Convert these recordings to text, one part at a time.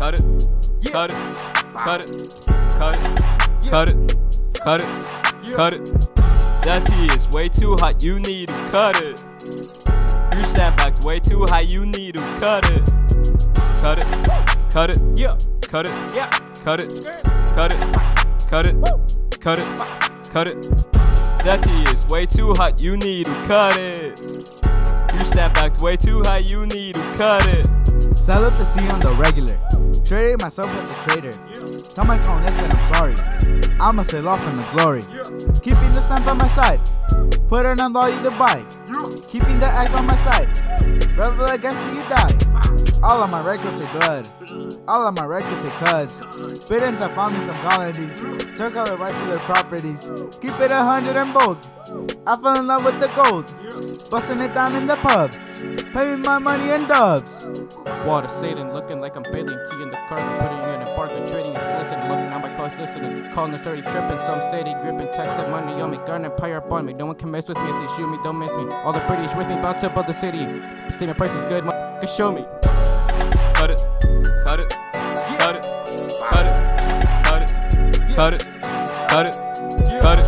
Cut it, cut it, cut it, cut it, cut it, cut it, cut it. That tea is way too hot, you need to cut it. You stand back way too high, you need to cut it. Cut it, cut it, Yeah, cut it, yeah, cut it, cut it, cut it, cut it, cut it. That tea is way too hot, you need to cut it. You stand back way too high, you need to cut it. Sell up the sea on the regular. Traded myself with the trader. Tell my colonist that I'm sorry. I'ma sail off in the glory. Keeping the sun by my side. Put it on all you to buy. Keeping the act by my side. Rebel against you, you die. All of my records say blood. All of my records say cuz. Biddens, I found me some colonies. Took all the rights to their properties. Keep it a hundred and bold. I fell in love with the gold. Busting it down in the pub. Pay me my money in dubs. Water Satan looking like I'm bailing tea in the cargo, putting in a bargain, trading is glistening, looking at my cars listening, calling the dirty tripping, some steady gripping, texting money on me, gun empire up on me, no one can mess with me if they shoot me, don't miss me. All the British with me, about to build the city. See my price is good, motherfucker, show me. Cut it, cut it, cut it, cut it, cut it, cut it, cut it, cut it.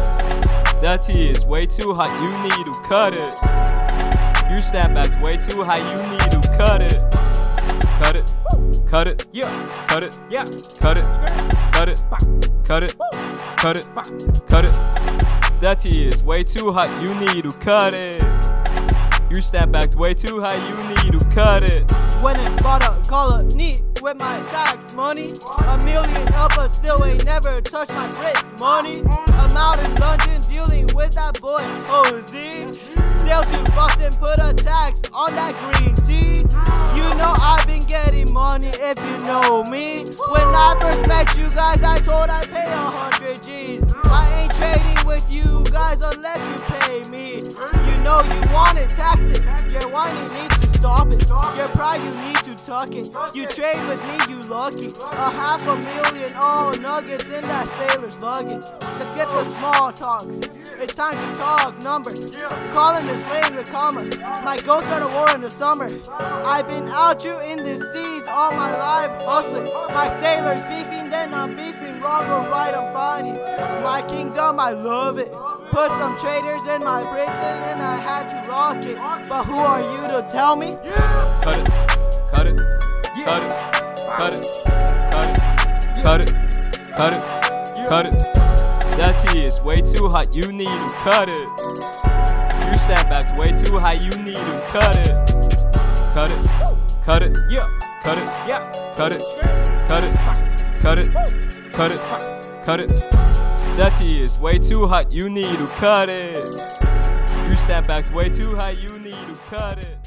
That tea is way too hot, you need to cut it. You stand back way too high, you need to cut it. Cut it, cut it, Yeah, cut it, yeah, cut it, cut it, cut it, cut it, cut it. That tea is way too hot, you need to cut it. You stand back way too high, you need to cut it. When it bought a colony with my tax money. A million up, but still ain't never touched my brick money. I'm out in London dealing with that boy Jose. Sail to Boston, put a tax on that green tea. You know I've been getting money if you know me. When I first met you guys, I told I'd pay a hundred G's. I ain't trading with you guys unless you pay me. You know you want it, tax it. Your whining needs stop it. Your pride, you need to tuck it. You trade with me, you lucky. A half a million, all nuggets in that sailor's luggage. Let's get the small talk. It's time to talk numbers. Calling this rain with commas. My ghost started a war in the summer. I've been out you in the seas all my life hustling. My sailors beefing, then I'm beefing. Wrong or right, I'm fighting. My kingdom, I love it. Put some traders in my prison and I had to rock it. But who are you to tell me? Cut it, cut it, cut it, cut it, cut it, cut it, cut it, cut it. That tea is way too hot, you need to cut it. You stand back way too high, you need to cut it. Cut it, cut it, Yeah, cut it, yeah, cut it, cut it, cut it, cut it, cut it. That tea is way too hot, you need to cut it. You stand back way too high, you need to cut it.